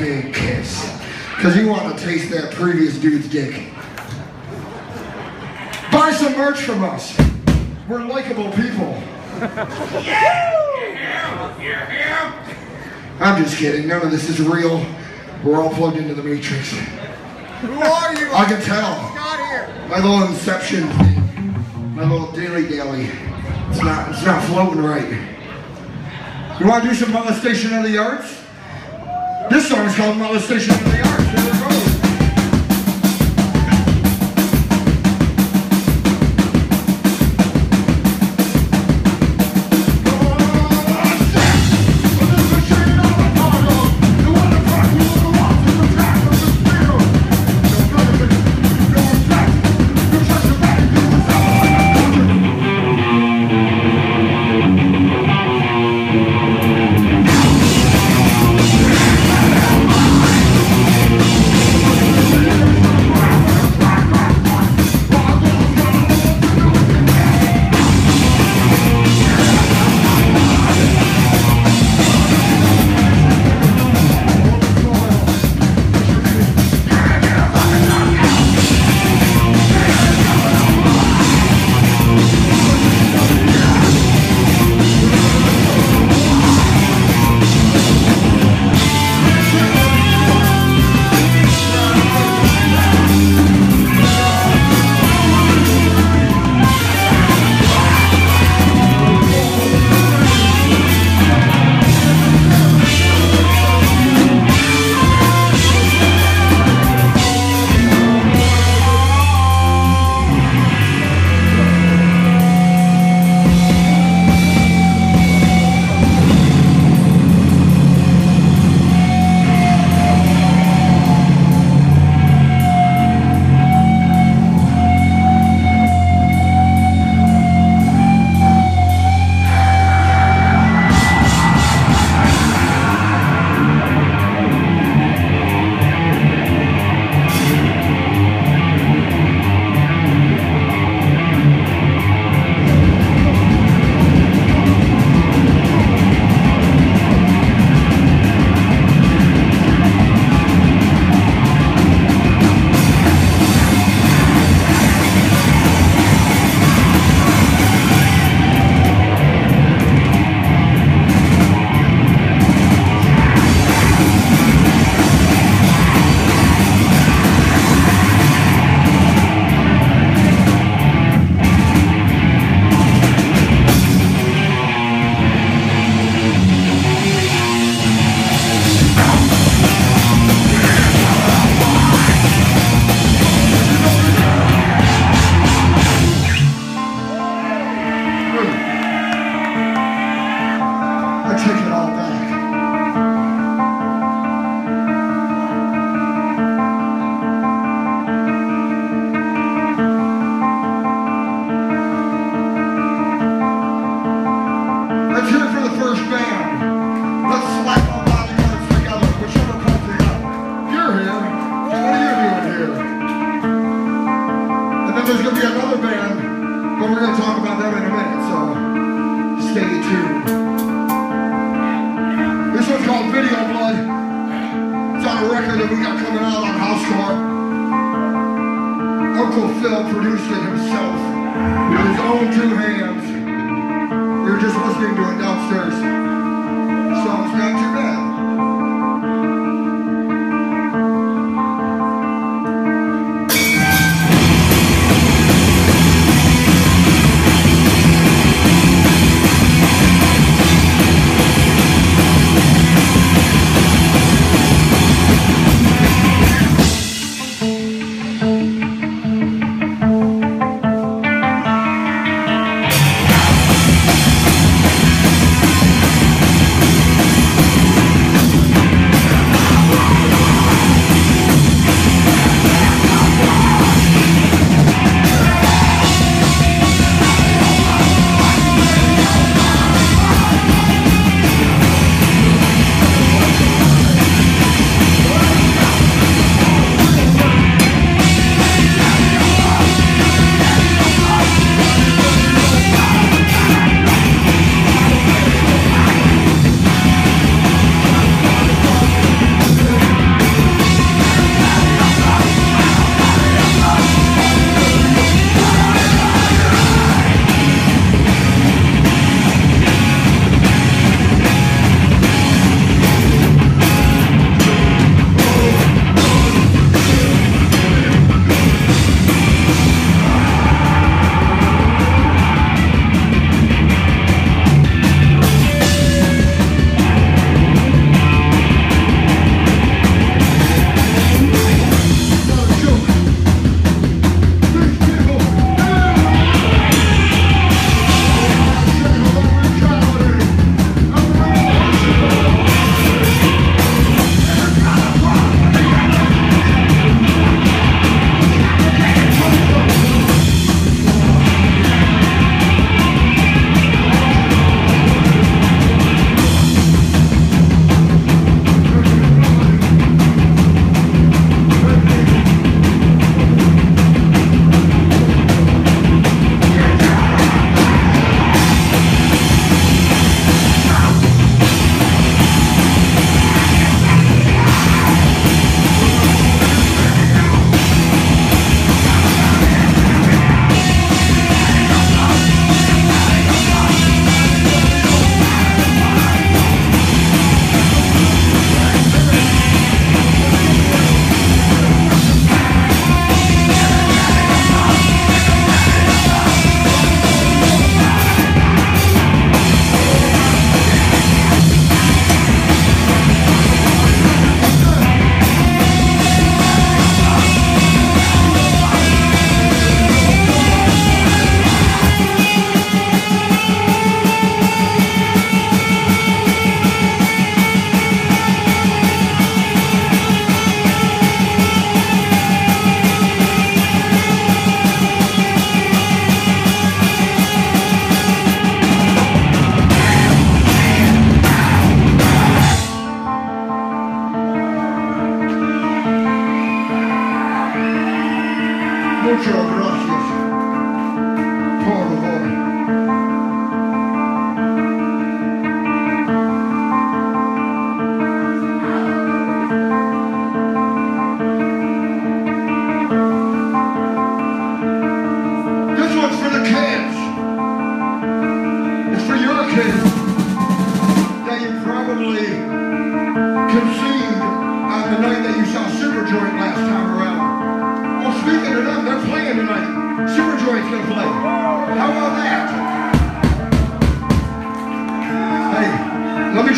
big kiss. Because you want to taste that previous dude's dick. Buy some merch from us. We're likable people. I'm just kidding. None of this is real. We're all plugged into the matrix. Who are you? I can tell. My little inception thing. My little dilly dally. It's not it's not floating right. You wanna do some molestation of the arts? This song is called Molestation of the Arts.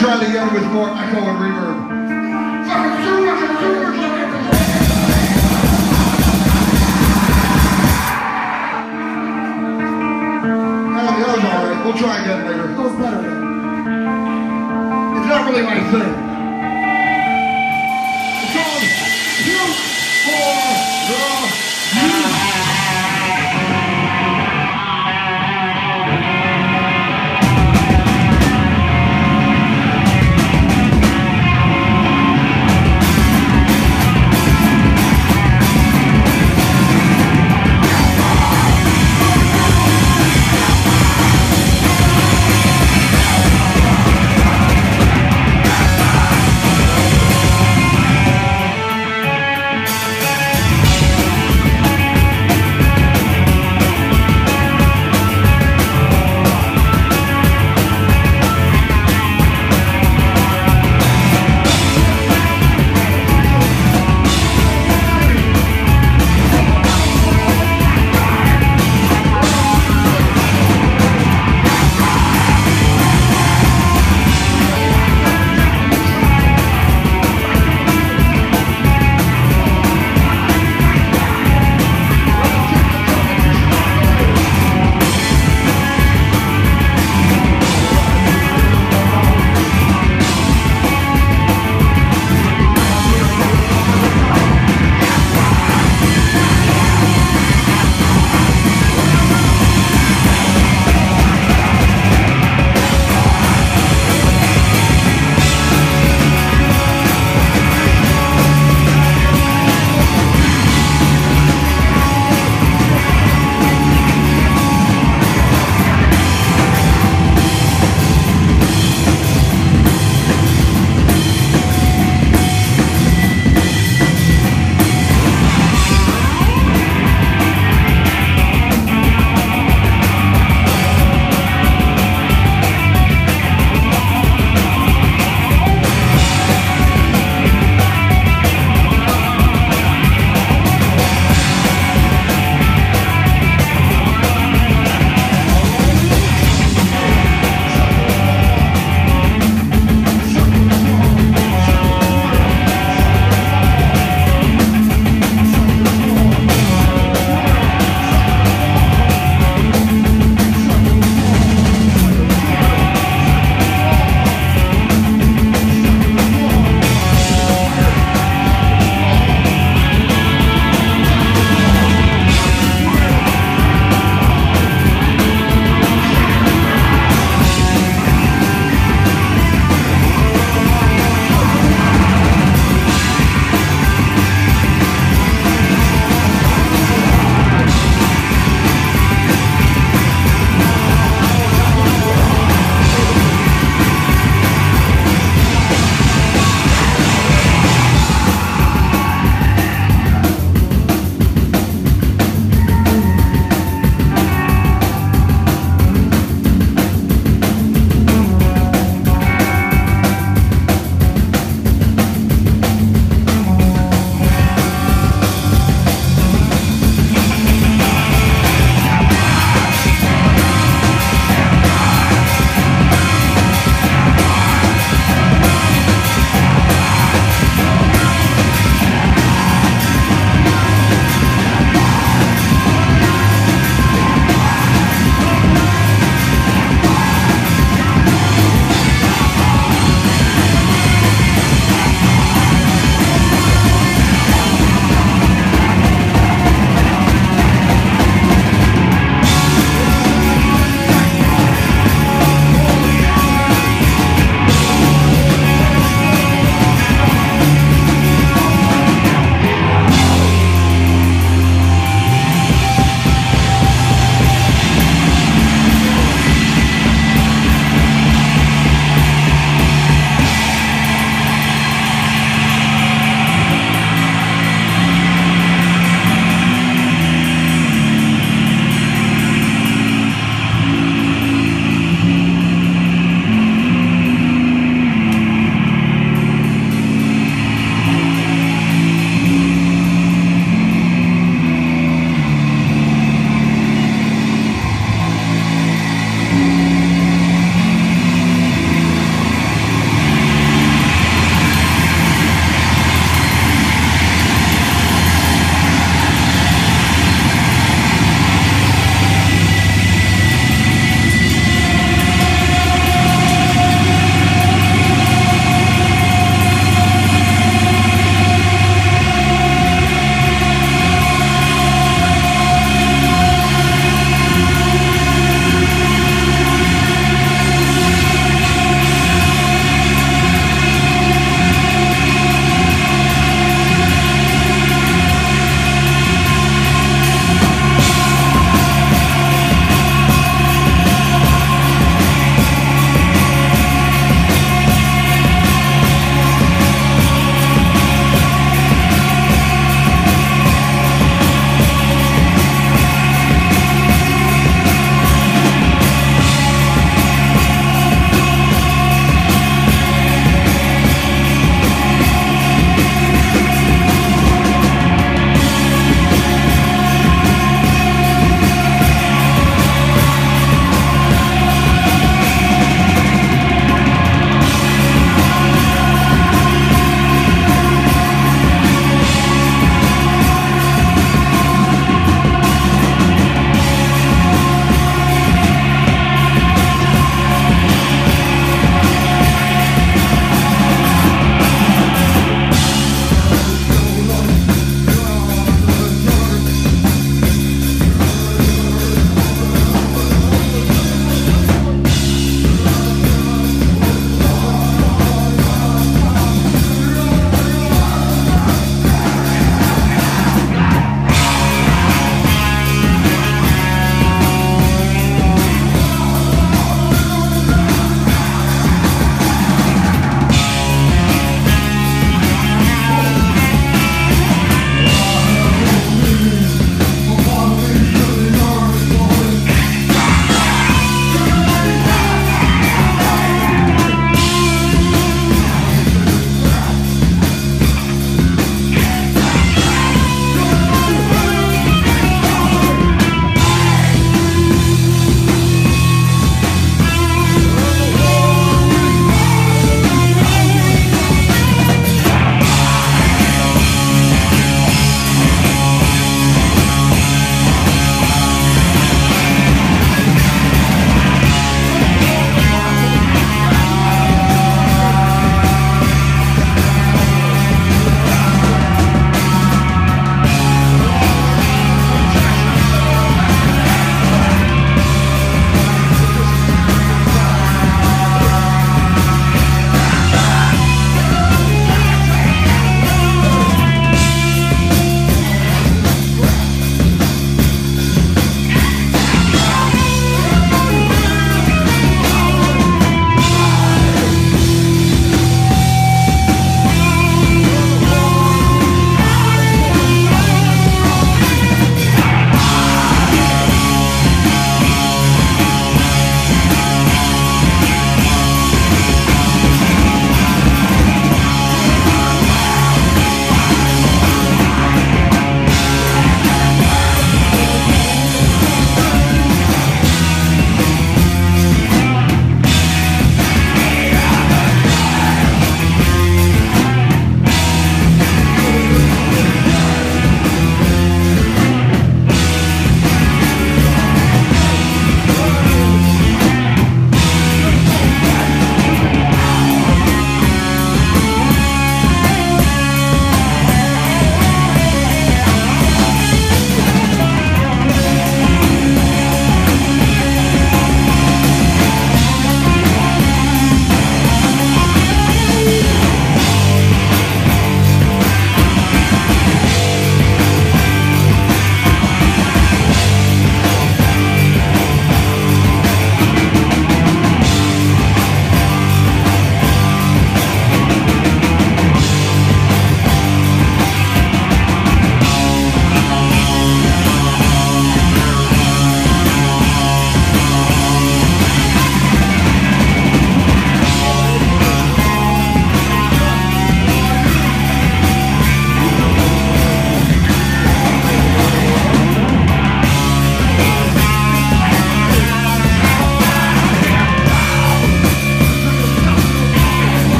try the end with more echo and reverb. We'll try again later. Was better. It's not really my thing.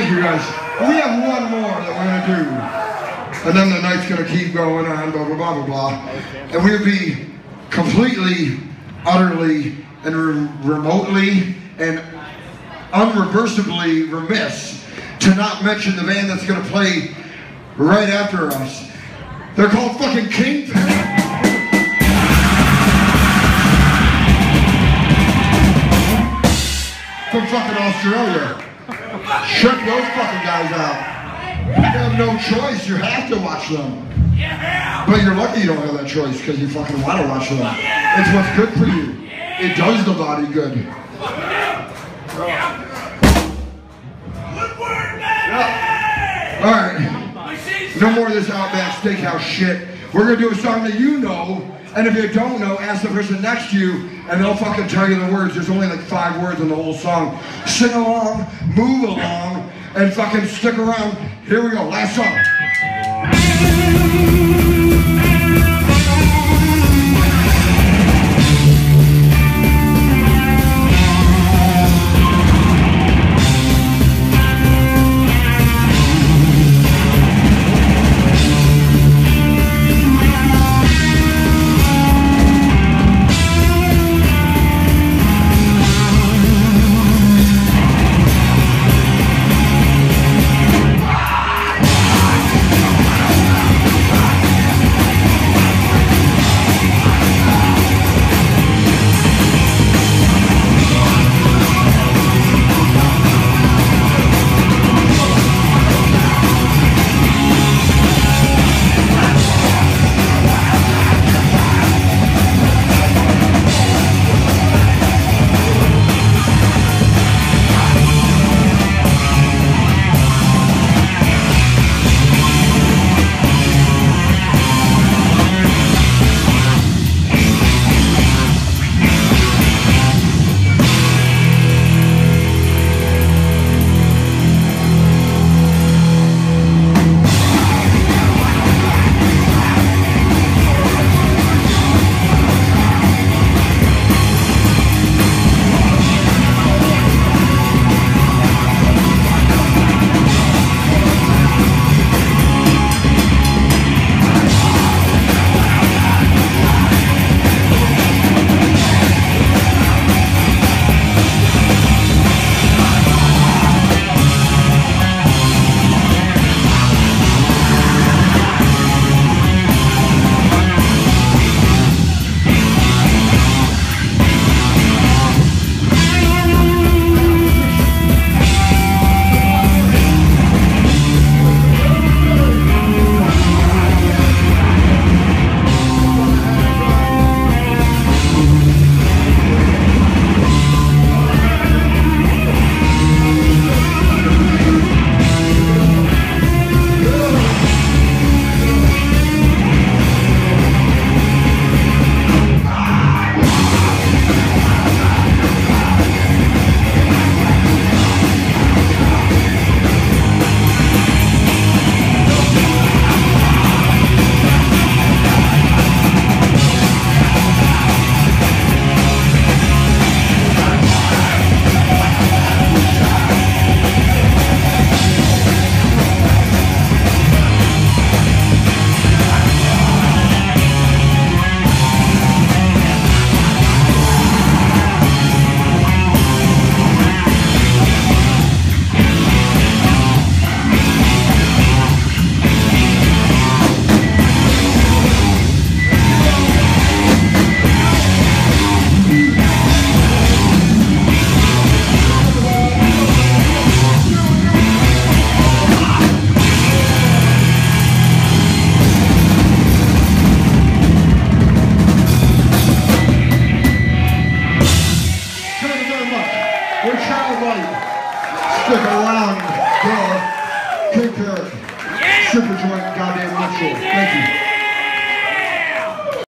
Thank you guys. We have one more that we're gonna do. And then the night's gonna keep going on, blah blah blah blah blah. And we'll be completely, utterly, and re- remotely and unreversibly remiss to not mention the band that's gonna play right after us. They're called fucking King Parrot. From fucking Australia. Check those fucking guys out. You have no choice, you have to watch them. But you're lucky you don't have that choice because you fucking want to watch them. It's what's good for you. It does the body good. Work, baby! Alright. No more of this Outback Steakhouse shit. We're gonna do a song that you know, and if you don't know, ask the person next to you, and they'll fucking tell you the words. There's only like five words in the whole song. Sing along, move along, and fucking stick around. Here we go, last song.